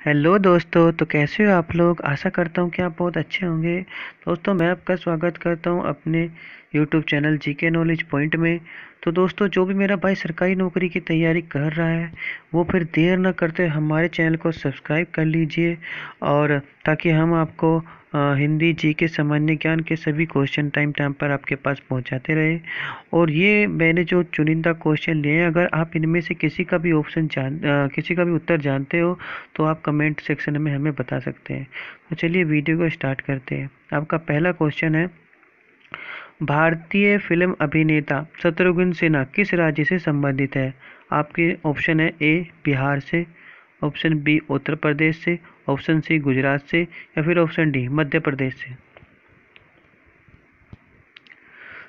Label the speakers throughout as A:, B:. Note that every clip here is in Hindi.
A: हेलो दोस्तों तो कैसे हो आप लोग? आशा करता हूँ कि आप बहुत अच्छे होंगे। दोस्तों, मैं आपका स्वागत करता हूँ अपने यूट्यूब चैनल जी के नॉलेज पॉइंट में। तो दोस्तों जो भी मेरा भाई सरकारी नौकरी की तैयारी कर रहा है वो फिर देर न करते हमारे चैनल को सब्सक्राइब कर लीजिए और ताकि हम आपको हिंदी जी के सामान्य ज्ञान के सभी क्वेश्चन टाइम टाइम पर आपके पास पहुंचाते रहे। और ये मैंने जो चुनिंदा क्वेश्चन लिए हैं अगर आप इनमें से किसी का भी ऑप्शन जान आ, किसी का भी उत्तर जानते हो तो आप कमेंट सेक्शन में हमें बता सकते हैं। तो चलिए वीडियो को स्टार्ट करते हैं। आपका पहला क्वेश्चन है भारतीय फ़िल्म अभिनेता शत्रुघ्न सिन्हा किस राज्य से संबंधित है? आपके ऑप्शन है ए, बिहार से, ऑप्शन बी, उत्तर प्रदेश से, ऑप्शन सी, गुजरात से, या फिर ऑप्शन डी, मध्य प्रदेश से।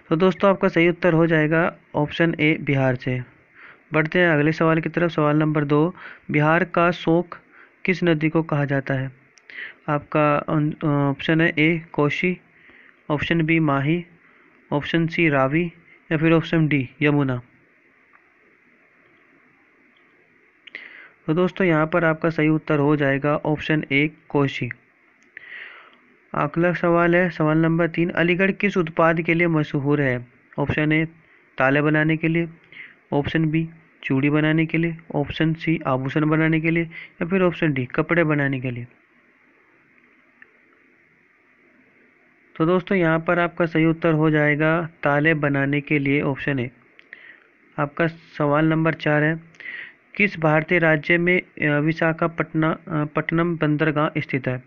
A: तो दोस्तों, आपका सही उत्तर हो जाएगा ऑप्शन ए, बिहार से। बढ़ते हैं अगले सवाल की तरफ़। सवाल नंबर दो, बिहार का शोक किस नदी को कहा जाता है? आपका ऑप्शन है A, Kosi, option B, Mahi option C Ravi या फिर ऑप्शन डी यमुना। तो दोस्तों, यहाँ पर आपका सही उत्तर हो जाएगा ऑप्शन ए कोशी। अगला सवाल है, सवाल नंबर तीन, अलीगढ़ किस उत्पाद के लिए मशहूर है? ऑप्शन ए, ताले बनाने के लिए। ऑप्शन बी, चूड़ी बनाने के लिए। ऑप्शन सी, आभूषण बनाने के लिए। या फिर ऑप्शन डी, कपड़े बनाने के लिए। तो दोस्तों, यहाँ पर आपका सही उत्तर हो जाएगा ताले बनाने के लिए ऑप्शन ए आपका सवाल नंबर चार है, किस भारतीय राज्य में विशाखापट्टनम पट्टनम बंदरगाह स्थित है?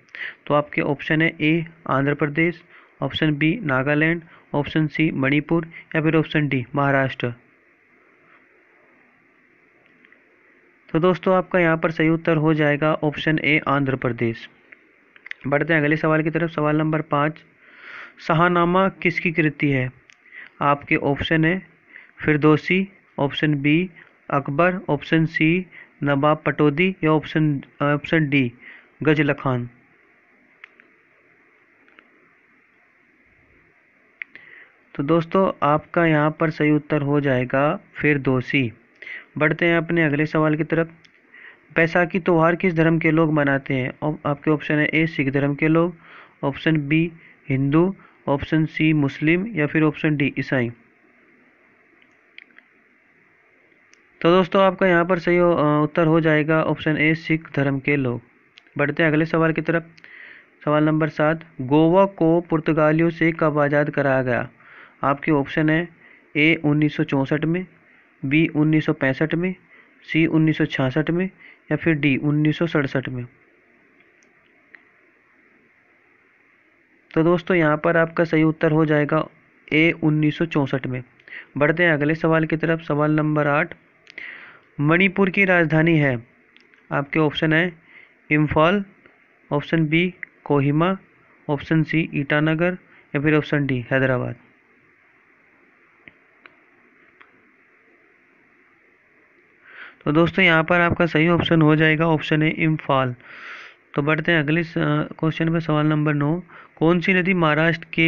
A: तो आपके ऑप्शन है A Andhra Pradesh option B Nagaland option C Manipur, या फिर ऑप्शन डी महाराष्ट्र। तो दोस्तों, आपका यहाँ पर सही उत्तर हो जाएगा ऑप्शन ए आंध्र प्रदेश। बढ़ते हैं अगले सवाल की तरफ़। सवाल नंबर पाँच शाहनामा किसकी कृति है? आपके ऑप्शन है Firdausi option B Akbar option C Nawab Pataudi या option option D Ghazal Khan. तो दोस्तों, आपका यहाँ पर सही उत्तर हो जाएगा फिर दोषी बढ़ते हैं अपने अगले सवाल की तरफ़। बैसाखी त्यौहार किस धर्म के लोग मनाते हैं? आपके ऑप्शन है ए, सिख धर्म के लोग option B Hindu, option C Muslim या फिर ऑप्शन डी ईसाई। तो दोस्तों, आपका यहाँ पर सही उत्तर हो जाएगा ऑप्शन ए, सिख धर्म के लोग। बढ़ते हैं अगले सवाल की तरफ़। सवाल नंबर सात, गोवा को पुर्तगालियों से कब आज़ाद कराया गया? आपके ऑप्शन है ए, उन्नीस में, बी, उन्नीस सौ पैंसठ में, सी, उन्नीस सौ छियासठ में या फिर डी, उन्नीस सौ सड़सठ में। तो दोस्तों, यहाँ पर आपका सही उत्तर हो जाएगा ए उन्नीस सौ चौंसठ में। बढ़ते हैं अगले सवाल की तरफ़। सवाल नंबर आठ, मणिपुर की राजधानी है। आपके ऑप्शन है Imphal, option B Kohima, option C Itanagar, या फिर ऑप्शन डी हैदराबाद। तो दोस्तों, यहाँ पर आपका सही ऑप्शन हो जाएगा ऑप्शन है इम्फाल। तो बढ़ते हैं अगले क्वेश्चन पे सवाल नंबर नौ। कौन सी नदी महाराष्ट्र के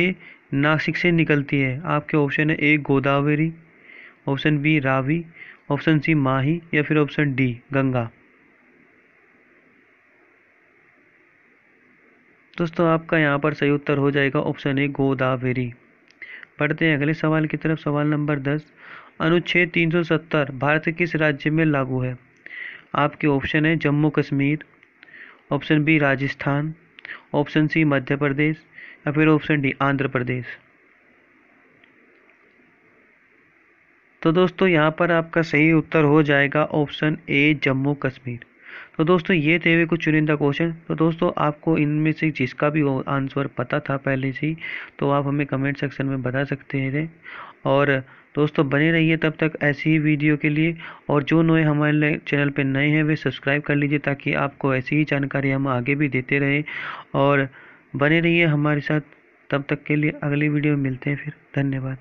A: नासिक से निकलती है? आपके ऑप्शन है A Godavari option B Ravi option C Mahi या फिर ऑप्शन डी गंगा। दोस्तों, आपका यहाँ पर सही उत्तर हो जाएगा ऑप्शन ए गोदावरी। पढ़ते हैं अगले सवाल की तरफ़। सवाल नंबर दस। अनुच्छेद 370 भारत किस राज्य में लागू है? आपके ऑप्शन है Jammu Kashmir option B Rajasthan, option C Madhya Pradesh या फिर ऑप्शन डी आंध्र प्रदेश। तो दोस्तों, यहाँ पर आपका सही उत्तर हो जाएगा ऑप्शन ए, जम्मू कश्मीर। तो दोस्तों, ये थे वे कुछ चुनिंदा क्वेश्चन तो दोस्तों, आपको इनमें से जिसका भी आंसर पता था पहले से ही तो आप हमें कमेंट सेक्शन में बता सकते हैं और दोस्तों, बने रहिए तब तक ऐसी ही वीडियो के लिए। और जो नए हमारे चैनल पर नए हैं, वे सब्सक्राइब कर लीजिए ताकि आपको ऐसी ही जानकारी हम आगे भी देते रहें। और बने रहिए हमारे साथ। तब तक के लिए अगली वीडियो मिलते हैं फिर। धन्यवाद।